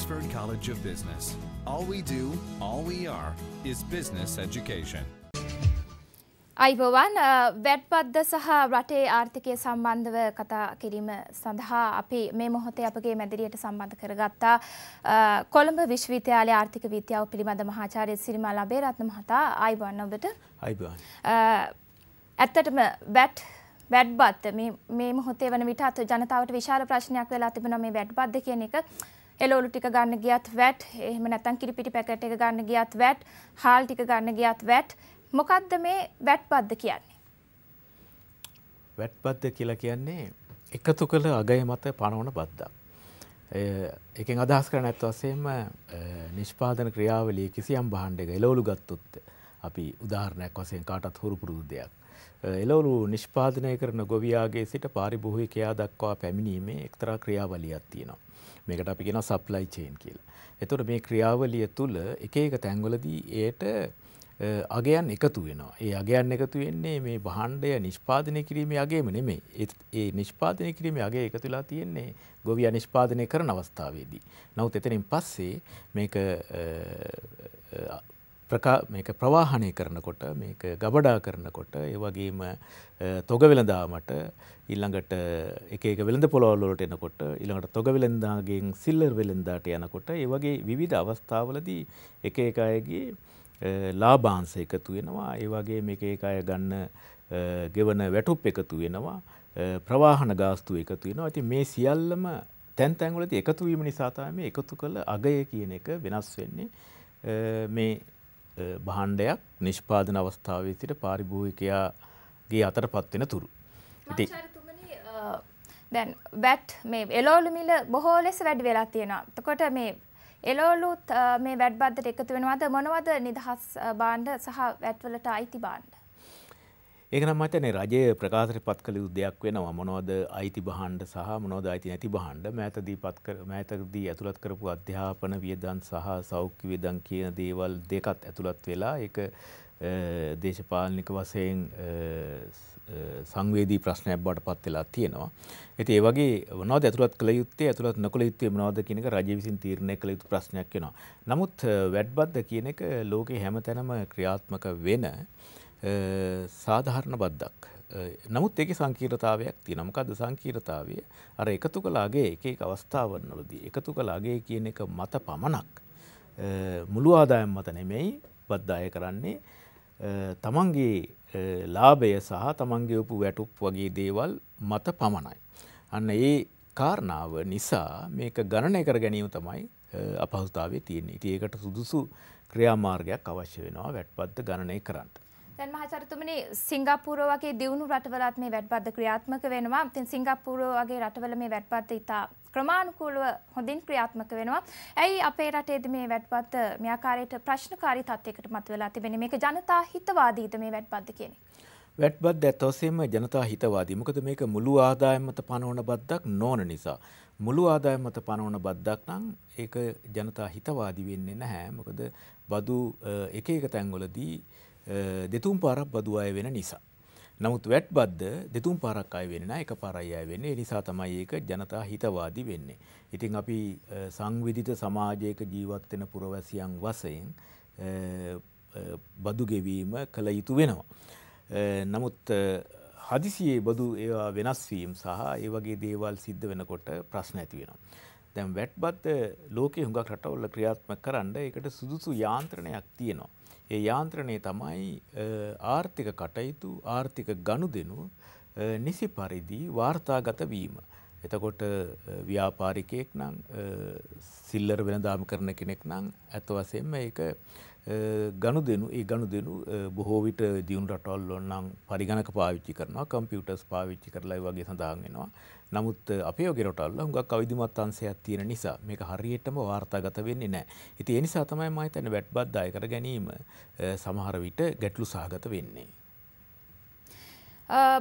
Oxford College of Business. All we do, all we are, is business education. අයිබෝවන් වැඩ්පත්ද සහ රටේ ආර්ථිකය සම්බන්ධව කතා කිරීම සඳහා අපි මේ මොහොතේ අපගේ මැදිරියට සම්බන්ධ කරගත්තා. කොළඹ විශ්වවිද්‍යාලය ආර්ථික විද්‍යාව පිළිබඳ මහාචාර්ය සිරිමා ලබේරත්න මහතා. අයිබෝවන් ඔබට? අයිබෝවන් ඇත්තටම වැට් වැඩ්බත් මේ මොහොතේ වන විට අත ජනතාවට විශාල ප්‍රශ්නයක් වෙලා තිබෙනවා මේ වැඩ්බත්ද කියන එක එලෝලු ටික ගන්න ගියත් වැට් එහෙම නැත්නම් කිරිපිටි පැකට් එක ගන්න ගියත් වැට් හාල් ටික ගන්න ගියත් වැට් මොකක්ද මේ වැට්පත්ද කියන්නේ. වැට්පත්ද කියලා කියන්නේ එකතු කළ අගය මත පනවන බද්දක්. එකෙන් අදහස් කරන ඇත් වසයෙන්ම නිෂ්පාදන ක්‍රියාවලිය කිසියම් බහන්ඩ එක එලෝලු ගත්තොත් අපි උදාහරණයක් වසයෙන් කාටත් හුරුපුරුදු දෙයක්. එලවලු නිෂ්පාදනය කරන ගොවියාගේ සිට පාරිභෝහිකයා දක්වා පැමිණීමේ එක්තරා ක්‍රියාවලියක් තියෙනවා. මේකට අපි කියෙන සප්ලයි චේන් කියලා. එතොට මේ ක්‍රියාවලිය තුළ එක එක තැන්වලදී ඒට අගයන් එකතු වෙනවා. ඒ අගයන් එකතු වෙන්නේ මේ බහන්්ඩය නිෂ්පාදනය කිරීම අගේම නෙමේ ඒ නිෂ්පාදනය කිරීම අගේ එකතුලා තියෙන්නේ ගොවිය නිෂ්පාදනය කරන අවස්ථාවේදී. නවත් එතනින් පස්සේ මේක මේක ප්‍රවාහනය කරනකොට මේක ගබඩා කරනකොට ඒවගේම තොග වෙළඳාමට ඉල්ළඟට එක වෙළඳ පොළොවල්ලොට එනකොට ඉළඟට තොග වෙළඳාගෙන් සිල්ලර් වෙළෙන්දාට යනකොට ඒ වගේ විවිධ අවස්ථාවලදී එක එක අයගේ ලාභාංශ එකතු වෙනවා. ඒ වගේ මේක ඒක අය ගන්න ගෙවන වැටුප් එකතු වෙනවා. ප්‍රවාහන ගාස්තු එකතු වෙනවා. ඉතින් මේ සියල්ලම තැන් තැන්වලදී එකතු වීම නිසා තමයි එකතු කළ අගය කියන එක වෙනස් වෙන්නේ. මේ භාණ්ඩයක් නිෂ්පාදන අවස්ථාවේ සිට පාරිභෝගිකයාගේ අතරපත් වෙන තුරු. ඉතින් දැන් වැට් මේ එලෝලු මිල බොහෝ ලෙස වැඩි වෙලා තියෙනවා. එතකොට මේ එලෝලුත් මේ වැඩ්බද්දට එකතු වෙනවාද මොනවද නිදහස් බාණ්ඩ සහ වැට්වලට අයිති බාණ්ඩ. ඒක නම් මතනේ රජය ප්‍රකාශයට පත් කළ යුද්ධයක් වෙනවා මොනවද අයිති බහන්ඩ සහ මොනවද අයිති නැති බහන්ඩ මෑතදී පත් කර මෑතකදී ඇතුළත් කරපු අධ්‍යාපන වියදන් සහ සෞඛ්‍ය වියදන් කියන දේවල් දෙකත් ඇතුළත් වෙලා ඒක දේශපාලනික වශයෙන් සංවේදී ප්‍රශ්නයක් බවට පත් වෙලා තියෙනවා. ඉතින් ඒ වගේ මොනවද ඇතුළත් කළ යුත්තේ ඇතුළත් නොකළ යුත්තේ මොනවද කියන එක රජය විසින් තීරණය කළ යුතු ප්‍රශ්නයක් වෙනවා. නමුත් වැට්බද්ද කියන එක ලෝකේ හැමතැනම ක්‍රියාත්මක වෙන සාධාරණ බද්දක්. නමුත් ඒකේ සංකීර්ණතාවයක් තියෙනවා. මොකද්ද සංකීර්ණතාවය? අර එකතු කළාගේ එක එක අවස්ථාවන්වලදී එකතු කළාගේ කියන එක මත පමණක් මුළු ආදායම් මත නෙමෙයි බද්දාය කරන්නේ තමන්ගේ ලාභය සහ තමන්ගේ උපු වැටුප් වගේ දේවල් මත පමණයි. අන්න ඒ කාරණාව නිසා මේක ගණනය කර ගැනීම තමයි අපහසුතාවේ තියෙන්නේ. ඉතින් ඒකට සුදුසු ක්‍රියාමාර්ගයක් අවශ්‍ය වෙනවා වැට්පත්ද ගණනය කරන්න. දැන් මහචාර්යතුමනි සිංගප්පූරුව වගේ දියුණු රටවලත් මේ වැට්පත්ද ක්‍රියාත්මක වෙනවා. ඉතින් සිංගප්පූරුව වගේ රටවල මේ වැට්පත්ද ඉතා ක්‍රමානුකූලව හොඳින් ක්‍රියාත්මක වෙනවා. ඇයි අපේ රටේද මේ වැට්පත් මේ ආකාරයට ප්‍රශ්නකාරී තත්යකට මතුවලා තිබෙන්නේ? මේක ජනතා හිතවාදීද මේ වැට්පත්ද කියන්නේ? වැට්බත් ඇත්තවසේම ජනතා හිතවාදී මොකද මේක මුළු ආදායම් මත පනවන බද්දක් නොවන නිසා. මුළු ආදායම් මත පනවන බද්දක් නම් ඒක ජනතා හිතවාදී වෙන්නේ නැහැ. මොකද බදු එක එක තැන්වලදී දෙතුන් පාරක් බදු අය වෙන නිසා. නමුත් වැට් බද්ද දෙතුන් පාරක් අය වෙන්න එක පාරයි අය වෙන්නේ නිසා තමයි ඒක ජනතා හිතවාදී වෙන්නේ. ඉතින් අපි සංවිධිත සමාජයක ජීවත් වෙන පුරවැසියන් වශයෙන් බදු ගෙවීම කළ යුතු වෙනවා. නමුත් හදිසියේ බදු ඒවා වෙනස් වීම සහ ඒ වගේ දේවල් සිද්ධ වෙනකොට ප්‍රශ්න ඇති වෙනවා. දැන් වැට්බත් ලෝකේ හුඟක් රටවල ක්‍රියාත්මක කරන්න ඒකට සුදුසු යාන්ත්‍රණයක් තියෙනවා. ඒ යාන්ත්‍රණය තමයි ආර්ථික කටයුතු ආර්ථික ගනුදෙනු නිසි පරිදි වාර්තාගත වීම. එතකොට ව්‍යාපාරිකයෙක් නම් සිල්ලර වෙනදාම කරන කෙනෙක් නම් ඇත්ත වශයෙන්ම ඒක ගනුදෙනු ඒ ගනුදෙනු බොහෝ විට දියුණු රටවල් නම් පරිගණක පාවිච්චි කරනවා කම්පියුටර්ස් පාවිච්චි කරලා ඒ වගේ සඳහන් වෙනවා. නමුත් අපේ වගේ රටවල් හුඟක් අවිධිමත් අංශයක් තියෙන නිසා මේක හරියටම වාර්තාගත වෙන්නේ නැහැ. ඉතින් ඒ නිසා තමයි මම හිතන්නේ වැට් බද්ද අය කර ගැනීම සමහර විට ගැටලු සහගත වෙන්නේ.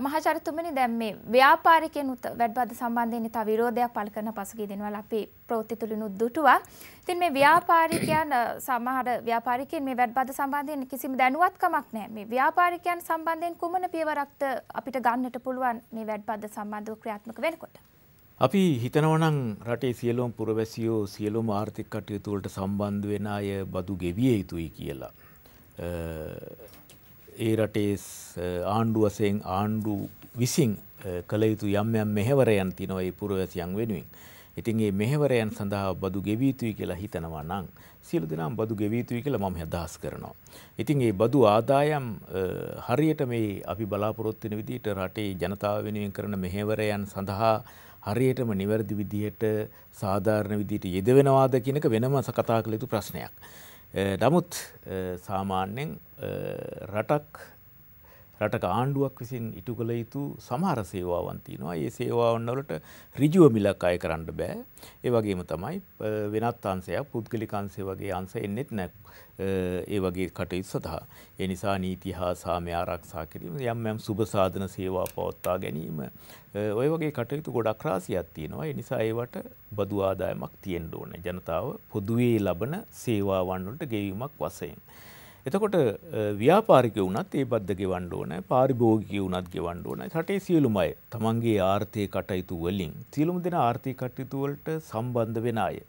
මහචරිතුමනි දැන් මේ ව්‍යාපාරිකයනුත් වැඩබද්ද සම්බන්ධයෙන් ඉතා විරෝධයක් පළ කරන පසුගිය දිනවල අපි ප්‍රවෘත්ති තුලිනුත් දුටුවා. ඉතින් මේ ව්‍යාපාරිකයන් සමහර ව්‍යාපාරිකයන් මේ වැඩබද්ද සම්බන්ධයෙන් කිසිම දැනුවත්කමක් නැහැ. මේ ව්‍යාපාරිකයන් සම්බන්ධයෙන් කුමන පියවරක්ද අපිට ගන්නට පුළුවන් මේ වැඩබද්ද සම්බන්ධව ක්‍රියාත්මක වෙනකොට? අපි හිතනවනම් රටේ සියලුම පුරවැසියෝ සියලුම ආර්ථික කටයුතු වලට සම්බන්ධ වෙන අය බදු ගෙවිය යුතුයි කියලා. ඒ රටේ ආණ්ඩුව වශයෙන් ආණ්ඩු විසින් කළ යුතු යම් යම් මෙහෙවරයන් තියෙනවා ඒ පුරවැසියන් වෙනුවෙන්. ඉතින් මේ මෙහෙවරයන් සඳහා බදු ගෙවිය යුතුයි කියලා හිතනවා නම් සියලු දෙනාම බදු ගෙවිය යුතුයි කියලා මම අදහස් කරනවා. ඉතින් මේ බදු ආදායම් හරියට මේ අපි බලාපොරොත්තු වෙන විදිහට රටේ ජනතාව වෙනුවෙන් කරන මෙහෙවරයන් සඳහා හරියටම නිවැරදි විදිහට සාධාරණ විදිහට යෙදවෙනවාද කියන එක වෙනම කතා කළ යුතු ප්‍රශ්නයක්. නමුත් සාමාන්‍යයෙන් රටක් රටක ආණ්ඩුවක් විසින් ඉටු කළ යුතු සමහර සේවාවන් තියෙනවා. ඒ සේවාවන් වලට ඍජුව මිලක් අය කරන්න බෑ. ඒ වගේම තමයි වෙනත් අංශයක් පුද්ගලික අංශය වගේ අංශ එන්නෙත් නැහැ. ඒ වගේ කටයුතු සඳහා. ඒ නිසා නීති හා සාමය ආරක්ෂා කිරීම යම් යම් සුබ සාධන සේවා පවත්වා ගැනීම ඔය වගේ කටයුතු ගොඩක් රාශියක් තියෙනවා. ඒ නිසා ඒවට බදු ආදායමක් තියෙන්න ඕනේ. ජනතාව පොදුවේ ලබන සේවාවන් වලට ගෙවීමක් වශයෙන්. එතකොට ව්‍යාපාරිකයෝ වුණත් ඒ බද්ද ගෙවන්න ඕන පාරිභෝගිකයෝ වුණත් ගෙවන්න ඕන රටේ සියලුම අය තමන්ගේ ආර්ථික කටයුතු වලින් සියලුම දෙනා ආර්ථික කටයුතු වලට සම්බන්ධ වෙන අය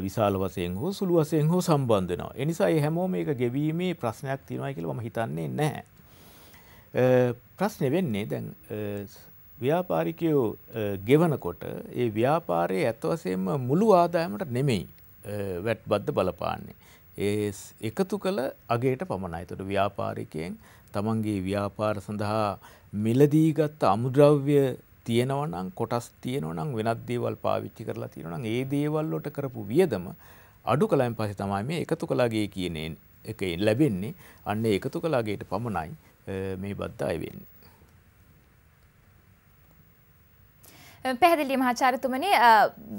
විශාල වශයෙන් හෝ සුළු වශයෙන් හෝ සම්බන්ධ වෙනවා. ඒ නිසා මේ හැමෝම මේක ගෙවීමේ ප්‍රශ්නයක් තියෙනවා කියලා මම හිතන්නේ නැහැ. ප්‍රශ්නේ වෙන්නේ දැන් ව්‍යාපාරිකයෝ ගෙවනකොට ඒ ව්‍යාපාරයේ ඇත්ත වශයෙන්ම මුළු ආදායමට නෙමෙයි වැට් බද්ද බලපාන්නේ. ඒ එකතු කළ අගයට පමණයි. එතකොට ව්‍යාපාරිකයෙන් තමන්ගේ ව්‍යාපාර සඳහා මිලදී ගත්ත අමුද්‍රව්‍ය තියෙනවා නම් කොටස් තියෙනවා නම් වෙනත් දේවල් පාවිච්චි කරලා තියෙනවා නම් ඒ දේවල් වලට කරපු වියදම අඩු කළායින් පස්සේ තමයි මේ එකතු කළාගේ කියන එක ලැබෙන්නේ. අන්න එකතු කළාගේට පමණයි මේ බද්ද අය වෙන්නේ. පැහැදිලි මහාචාර්යතුමනි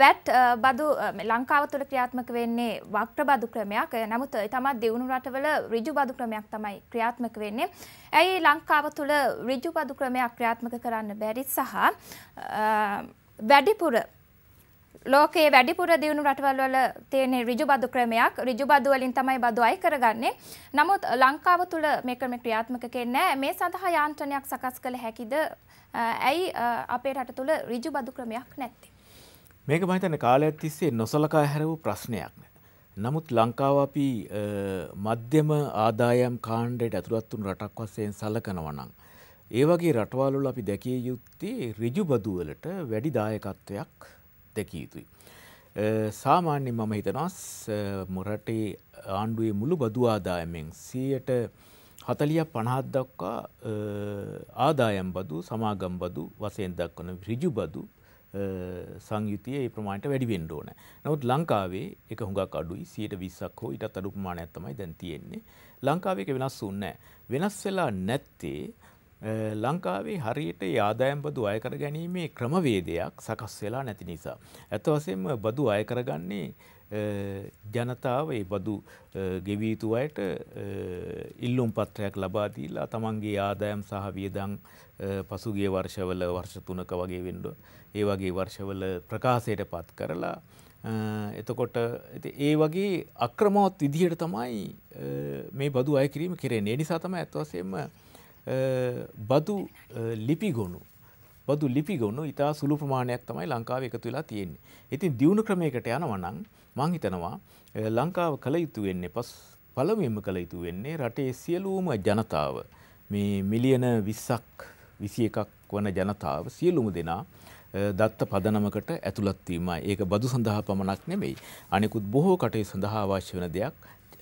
වැට් බදු ලංකාව තුළ ක්‍රියාත්මක වෙන්නේ වක්‍ර බදු ක්‍රමයක්. නමුත් තමත් දියුණු රටවල ඍජු බදු ක්‍රමයක් තමයි ක්‍රියාත්මක වෙන්නේ. ඇයි ලංකාව තුළ ඍජු බදු ක්‍රමයක් ක්‍රියාත්මක කරන්න බැරි සහ වැඩිපුර ලෝකයේ වැඩිපුර දියුණු රටවල් වල තියෙන ඍජු බදු ක්‍රමයක් ඍජු බදු වලින් තමයි බදු අය කරගන්නේ. නමුත් ලංකාව තුළ මේ ක්‍රම ක්‍රියාත්මක කෙන්නේ මේ සඳහා යාන්ත්‍රණයක් සකස් කළ හැකිද? ඇයි අපේ රට තුළ රිජු බදු ක්‍රමයක් නැත්තේ. මේක මහිතන කාලයක් තිස්සේ නොසලකා හැරවූ ප්‍රශ්නයක්. නමුත් ලංකාව අපි මධ්‍යම ආදායම් කාණ්ඩයට ඇතුළත්තුන් රටක් වස්සයෙන් සලකනවනං. ඒ වගේ රටවාලුල අපි දැකිය යුත්තේ රිජු බදුවලට වැඩි දායකත්වයක් දැකිය යුතුයි. සාමාන්‍ය මම හිතනස් මොරටේ ආණ්ඩුවේ මුළු බදු ආදායමෙන් සියයට හතලිය පණහත් දක්වා ආදායම් බදු සමාගම් බදු වසයෙන් දක්වන රිජු බදු සංයුතිය ඒ ප්‍රමාණයට වැඩි වෙන්න ඕන. නමුත් ලංකාවේ එක හුඟක් අඩුයි 120ක් හෝ ඊටත් අඩු ප්‍රමාණයක් තමයි දැන් තියෙන්නේ. ලංකාවේ ඒක වෙනස් වුන්නේ වෙනස් වෙලා නැත්තේ ලංකාවේ හරියට ආදායම් බදු අය කර ගැනීමේ ක්‍රමවේදයක් සකස් වෙලා නැති නිසා. ඇත්ත වශයෙන්ම බදු අය කරගන්නේ ජනතාව ඒ බදු ගෙවීතු අයට ඉල්ලුම් පත්‍රයක් ලබා දීලා තමන්ගේ ආදායම් සහ වියදම් පසුගිය වර්ෂවල වර්ෂ තුනක වගේ වෙන්න ඒ වගේ වර්ෂවල ප්‍රකාශයට පත් කරලා එතකොට ඒ වගේ අක්‍රමවත් විදිහට තමයි මේ බදු අය කිරීම කෙරෙන්නේ. ඒ නිසා තමයි අත් වශයෙන්ම බදු ලිපිගොනු බදු ලිපිගොනු ඉතා සුළු ප්‍රමාණයක් තමයි ලංකාව එකතු වෙලා තියෙන්නේ. ඉතින් දියුණු ක්‍රමයකට යනවා නම් මං හිතනවා ලංකාව කළ යුතු වෙන්නේ පස් පළමුවෙන්ම කළ යුතු වෙන්නේ රටේ සියලුම ජනතාව මේ මිලියන 20ක් 21ක් වන ජනතාව සියලුම දෙනා දත්ත පදනමකට ඇතුළත් වීමයි. ඒක බදු සඳහා පමණක් නෙමෙයි. අනිකුත් බොහෝ කටයුතු සඳහා අවශ්‍ය වෙන දෙයක්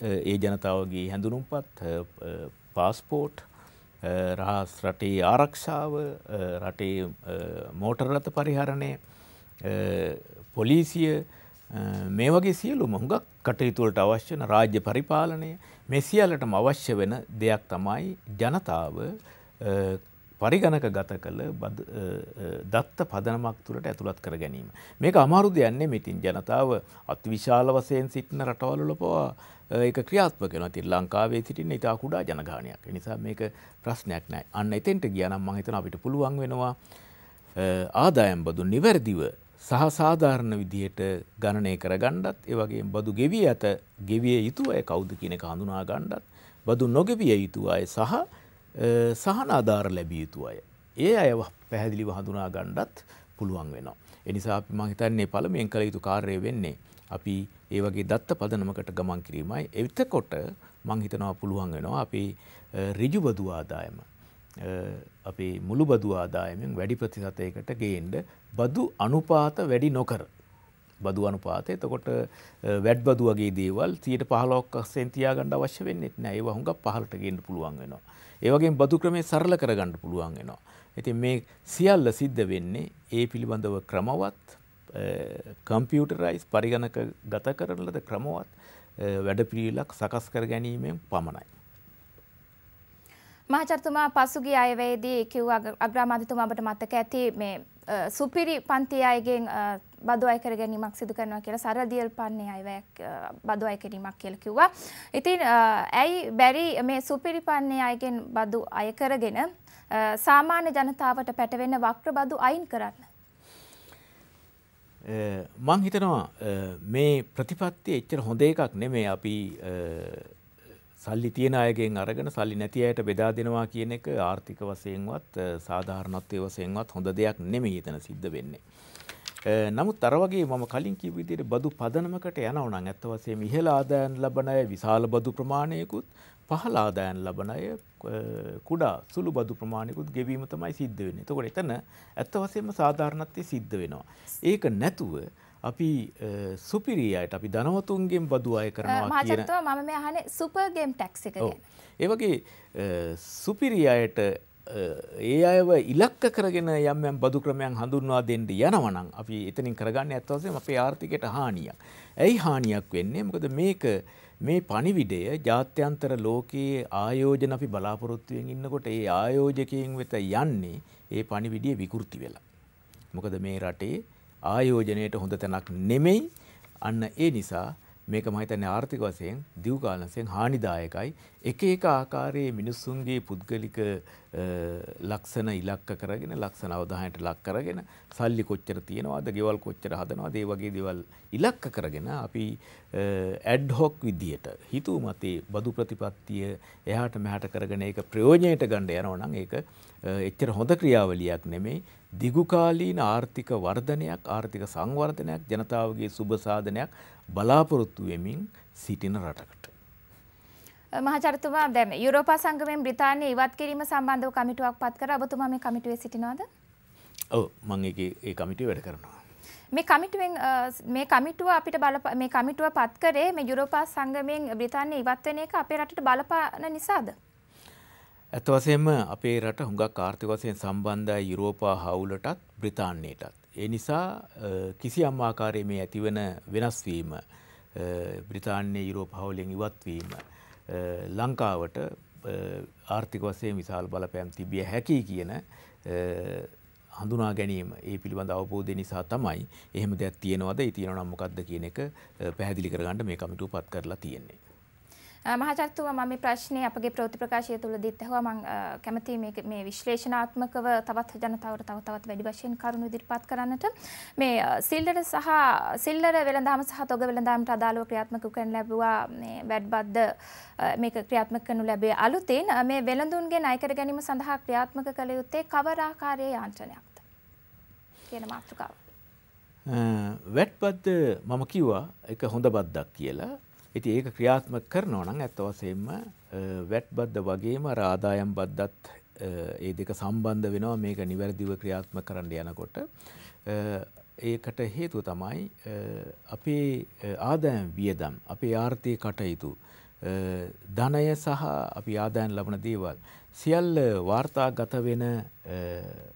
ඒ ජනතාවගේ හැඳුනුම්පත් පාස්පෝර්ට් රහස් රටේ ආරක්ෂාව රටේ මෝටර් රථ පරිහරණය පොලිසිය මේ වගේ සියලුම හුඟක් කටයුතුවලට අවශ්‍ය වන රාජ්‍ය පරිපාලනය මේ සියල්ලටම අවශ්‍ය වෙන දෙයක් තමයි ජනතාව පරිගණක ගත කළ දත්ත පදනමක් තුළට ඇතුළත් කර ගැනීම. මේක අමාරු දෙයක් නෙමෙයි. ඉතින් ජනතාව අතිවිශාල වශයෙන් සිටින රටවල් වල පවා ඒක ක්‍රියාත්මක වෙනවා. ඉතින් ලංකාවේ සිටින ඉතා කුඩා ජනගහනයක්. ඒ නිසා මේක ප්‍රශ්නයක් නෑ. අන්න එතෙන්ට ගියා නම් මම හිතනවා අපිට පුළුවන් වෙනවා ආදායම් බදු නිවැරදිව සහ සාධාරණ විදිහට ගණනය කරගන්නත් ඒ වගේම බදු ගෙවිය ඇත ගෙවිය යුතු අය කවුද කියන එක හඳුනා ගන්නත් බදු නොගෙවිය යුතු අය සහ සහන ආධාර ලැබිය යුතු අය ඒ අය පැහැදිලිව හඳුනා ගන්නත් පුළුවන් වෙනවා. එනිසා අපි මම හිතන්නේ පළමුවෙන් කළ යුතු කාර්යය වෙන්නේ අපි ඒ වගේ දත්ත පදනමකට ගමන් කිරීමයි. එවිටකොට මං හිතනවා පුළුවන් වෙනවා අපි ඍජු බදු ආදායම අපේ මුළු බදු ආදායමෙන් වැඩි ප්‍රතිශතයකට ගේන්න බදු අනුපාත වැඩි නොකර බදු අනුපාතය එතකොට වැඩ් බදු වගේ දේවල් 15ක් අස්සෙන් තියාගන්න අවශ්‍ය වෙන්නේ නැහැ. ඒවා හුඟක් පහළට ගේන්න පුළුවන් වෙනවා. ඒ වගේම බදු ක්‍රමේ සරල කරගන්න පුළුවන් වෙනවා. ඉතින් මේ සියල්ල සිද්ධ වෙන්නේ ඒ පිළිබඳව ක්‍රමවත් කම්පියුටරයිස් පරිගණක ගත කරන ලද ක්‍රමවත් වැඩපිළිවෙලක් සකස් කර ගැනීමෙන් පමණයි. මහචර්තුමා පසුගිය අයවේදී කිව් අග්‍රාමාත්‍යතුමා ඔබට මතක ඇති මේ සුපිරි පන්ති අයගෙන් බදු අය කර ගැනීමක් සිදු කරනවා කියලා සරල දියල් පන්නේ අයවැයක් බදු අය කිරීමක් කියලා කිව්වා. ඉතින් ඇයි බැරි මේ සුපිරි පන්නේ අයගෙන් බදු අය කරගෙන සාමාන්‍ය ජනතාවට පැටවෙන වක්‍ර බදු අයින් කරන්න? මං හිතනවා මේ ප්‍රතිපත්තිය එච්චර හොඳ එකක් නෙමේ අපි සල්ලි තියෙන අයගෙන් අරගෙන සල්ලි නැති අයට බෙදා දෙනවා කියන එක ආර්ථික වශයෙන්වත් සාධාරණත්වයේ වශයෙන්වත් හොඳ දෙයක් නෙමෙයි එතන සිද්ධ වෙන්නේ. නමුත් අර වගේ මම කලින් කිව්ව විදිහට බදු පදනමකට යනවා නම් ඇත්ත වශයෙන්ම ඉහළ ආදායම් ලබන අය විශාල බදු ප්‍රමාණයකුත් පහළ ආදායම් ලබන අය කුඩා සුළු බදු ප්‍රමාණයකුත් ගෙවීම තමයි සිද්ධ වෙන්නේ. එතකොට එතන ඇත්ත වශයෙන්ම සාධාරණත්වයේ සිද්ධ වෙනවා. ඒක නැතුව අපි සුපිරියට අපි ධනවතුන්ගෙන් බදු අය කරනවා කියන මම මේ අහන්නේ සුපර් ගේම් ටැක්ස් එක ගැන. ඒ වගේ සුපිරියට ඒ අයව ඉලක්ක කරගෙන යම් යම් බදු ක්‍රමයන් හඳුන්වා දෙන්න යනවා නම් අපි එතනින් කරගන්නේ ඇත්ත වශයෙන්ම අපේ ආර්ථිකයට හානියක්. ඇයි හානියක් වෙන්නේ? මොකද මේක මේ පණිවිඩය ජාත්‍යන්තර ලෝකයේ ආයෝජන අපි බලාපොරොත්තුවෙන් ඉන්නකොට ඒ ආයෝජකයන් වෙත යන්නේ ඒ පණිවිඩිය විකෘති වෙලා. මොකද මේ රටේ ආයෝජනයට හොඳ තැනක් නෙමෙයි අන්න ඒ නිසා මේක මම හිතන්නේ ආර්ථික වශයෙන් දියු කාලයෙන් හානිදායකයි. එක එක ආකාරයේ මිනිස්සුන්ගේ පුද්ගලික ලක්ෂණ ඉලක්ක කරගෙන ලක්ෂණ අවධානයට ලක් කරගෙන සල්ලි කොච්චර තියෙනවද ගෙවල් කොච්චර හදනවද ඒ වගේ දේවල් ඉලක්ක කරගෙන අපි ඇඩ් හොක් විදියට හිතුව මතේ බදු ප්‍රතිපත්තිය එහාට මෙහාට කරගෙන ඒක ප්‍රයෝජනයට ගන්න යනවා නම් ඒක එච්චර හොඳ ක්‍රියාවලියක් නෙමෙයි. දිගුකාලීන ආර්ථික වර්ධනයක් ආර්ථික සංවර්ධනයක් ජනතාවගේ සුබ සාධනයක් බලාපොරොත්තු වෙමින් සිටින රටකට. මහචරතුමා දැන් යුරෝපා සංගමයෙන් බ්‍රිතාන්‍ය ඉවත් කිරීම සම්බන්ධව කමිටුවක් පත් කර ඔබතුමා මේ කමිටුවේ සිටිනවද? ඔව් ඒකේ ඒ කමිටුවේ වැඩ කරනවා. මේ කමිටුවෙන් මේ කමිටුව අපිට බල මේ කමිටුව පත් කරේ මේ යුරෝපා සංගමයෙන් බ්‍රිතාන්‍ය ඉවත් වෙන එක අපේ රටට බලපාන නිසාද? ඇත්ත වශයෙන්ම අපේ රට හුඟක් ආර්ථික වශයෙන් සම්බන්ධයි යුරෝපා හවුලටත් බ්‍රිතාන්‍යයටත්. ඒ නිසා කිසියම් ආකාරයේ මේ ඇතිවන වෙනස් වීම බ්‍රිතාන්‍ය යුරෝප හවුලෙන් ඉවත් වීම ලංකාවට ආර්ථික වශයෙන් විශාල බලපෑම් තිබිය හැකි කියන හඳුනා ගැනීම ඒ පිළිබඳ අවබෝධය නිසා තමයි එහෙම දෙයක් තියෙනවද ඒ තියෙනවා නම් මොකක්ද කියන එක පැහැදිලි කරගන්න මේ කමිටුව පත් කරලා තියෙන්නේ. මහචර්තුමා මම මේ ප්‍රශ්නේ අපගේ ප්‍රවෘත්ති ප්‍රකාශය තුලදීත් ඇහුවා. මම කැමතියි මේ මේ විශ්ලේෂණාත්මකව තවත් ජනතාවට තව තවත් වැඩි වශයෙන් කරුණු ඉදිරිපත් කරන්නට. මේ සිල්ලර සහ සිල්ලර වෙළඳාම සහ තොග වෙළඳාමට අදාළව ක්‍රියාත්මක කරන ලැබුවා. මේ වැඩබද්ද මේක ක්‍රියාත්මක කරනු ලැබේ අලුතෙන්. මේ වෙළඳුන්ගේ ණය කර ගැනීම සඳහා ක්‍රියාත්මක කළ යුත්තේ කවර ආකාරයේ යාන්ත්‍රණයක්ද කියන මාතෘකාව. වැඩබද්ද මම කිව්වා එක හොඳ බද්දක් කියලා. ඉතින් ඒක ක්‍රියාත්මක කරනවා නම් ඇත්ත වශයෙන්ම වැට් බද්ද වගේම අර ආදායම් බද්දත් ඒ දෙක සම්බන්ධ වෙනවා. මේක නිවැරදිව ක්‍රියාත්මක කරන්න යනකොට ඒකට හේතුව තමයි අපේ ආදායම් වියදම් අපේ ආර්ථික කටයුතු ධනය සහ අපි ආදායම් ලබන දේවල්. සියල්ල වාර්තාගත වෙන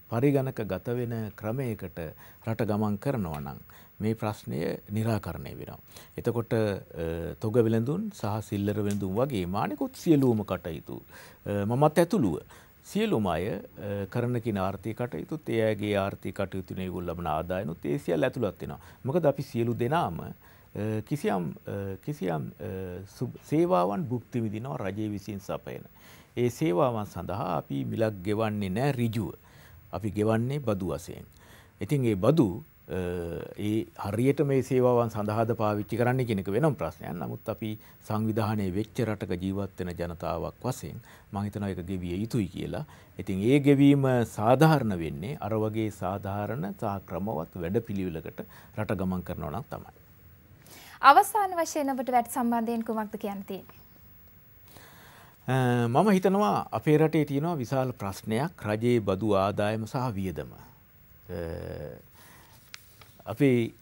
පරිගණක ගත වෙන ක්‍රමයකට රට ගමන් කරනවා නම් මේ ප්‍රශ්නය निराකරණය වෙනවා. එතකොට තොග වෙළඳුන් සහ සිල්ලර වෙළඳුන් වගේ මානිකුත් සියලුම කටයුතු මමත් ඇතුළුව සියලුම අය කරන කින ආර්ථික කටයුතුත් ඒ අයගේ ආර්ථික කටයුතු ඒගොල්ලෝ ලබන ආදායනුත් ඒ සියල්ල ඇතුළත් වෙනවා. මොකද අපි සියලු දෙනාම කිසියම් කිසියම් සේවාවන් භුක්ති විඳිනවා රජය විසින් සපයන. ඒ සේවාවන් සඳහා අපි මිලක් ගෙවන්නේ නැහැ ඍජුව. අපි ගෙවන්නේ බදු වශයෙන්. ඉතින් ඒ බදු ඒ හරියට මේ සේවාවන් සඳහාද පාවිච්චි කරන්න කෙනෙක වෙනම් ප්‍රශ්නයන් නමුත් අපි සංවිධානය වෙච්ච රටක ජීවත්වෙන ජනතාවක් වසයෙන් මහිතන එක ගෙවිය යුතුයි කියලා. ඉතින් ඒ ගෙවීම සාධාරණ වෙන්නේ අර වගේ සාධාරණ සහ ක්‍රමවත් වැඩ පිළිවිලකට රට ගමන් කරනවනක් තමයි. අවසාන වශයෙන් ඔබට වැට සම්බන්ධයෙන් කුමක්ද කියන්න තියෙන්නේ? මම හිතනවා අපේ රටේ තියෙනවා විශාල ප්‍රශ්නයක් රජයේ බදු ආදායම සහ වියදම. අපේ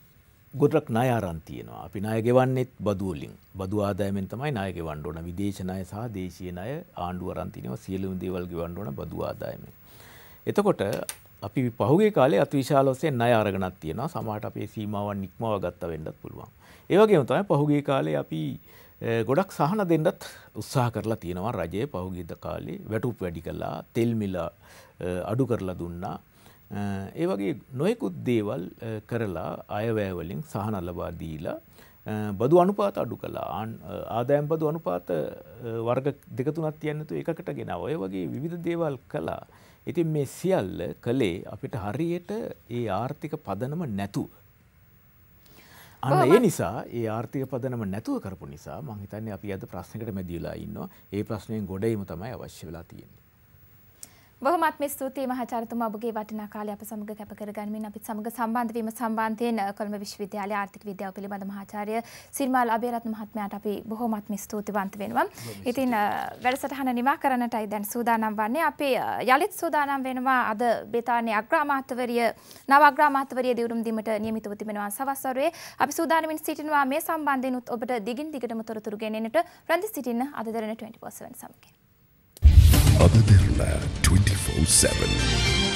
ගොඩක් ණය අරන් තියෙනවා. අපි ණය ගෙවන්නෙත් බදු වලින්. බදු ආදායමෙන් තමයි ණය ගෙවන්න ඕන. විදේශ ණය සහ දේශීය ණය ආණ්ඩුව අරන් තිනවා සියලුම දේවල් ගෙවන්න ඕන බදු ආදායමෙන්. එතකොට අපි පහුගිය කාලේ අතිවිශාල වශයෙන් ණය අරගෙනක් තියෙනවා. සමහරට අපේ සීමාවන් ඉක්මව ගත්තා වෙන්නත් පුළුවන්. ඒ වගේම තමයි පහුගිය කාලේ අපි ගොඩක් සහන දෙන්නත් උත්සාහ කරලා තියෙනවා රජය පහුගිය කාලේ වැටුප් වැඩි කළා, තෙල් මිල අඩු කරලා දුන්නා. ඒ වගේ නොයෙකුත් දේවල් කරලා අයවැෑවලින් සහන ලබා දීලා බදු අනුපාත අඩු කලා ආදායම් බදු අනුපාත වර්ග දෙකතුනත් තියන්නතු එකකට ගෙන ඔය වගේ විවිධ දේවල් කලා. ඉතින් මේ සියල්ල කළේ අපිට හරියට ඒ ආර්ථික පදනම නැතුව. අන්න ඒ නිසා ඒ ආර්ථික පදනම නැතුව කරපු නිසා මංහිතන්නේ අපි අද ප්‍රශ්නකට මැදියලා ඉන්න ඒ ප්‍රශ්නයෙන් ගොඩයිම තමයි අවශ්‍ය වෙලා තියෙන්නේ. බොහොමත්ම ස්තුතියි මහාචාර්යතුමා ඔබගේ වටිනා කාලය අප සමග කැප කරගනිමින් අපිත් සමග සම්බන්ධ වීම සම්බන්ධයෙන් කොළඹ විශ්වවිද්‍යාලයේ ආර්ථික විද්‍යාව පිළිබඳ මහාචාර්ය සිරිමාල් අබේරත්න මහත්මයාට අපි බොහොමත්ම ස්තුතිවන්ත වෙනවා. ඉතින් වැඩසටහන නිමා කරන්නටයි දැන් සූදානම් වන්නේ. අපි යලිත් සූදානම් වෙනවා අද බ්‍රිතාන්‍ය අග්‍රාමාත්‍යවරිය නව අග්‍රාමාත්‍යවරිය දියුණුම් දීමට නියමිතව තිබෙනවා සවස් වරුවේ. අපි සූදානමින් සිටිනවා මේ සම්බන්ධයෙන් ඔබට දිගින් දිගටම තොරතුරු ගෙනෙන්නට රැඳී සිටින්න අද දරන 24/7 සමගින්. අද දෙරළ 24/7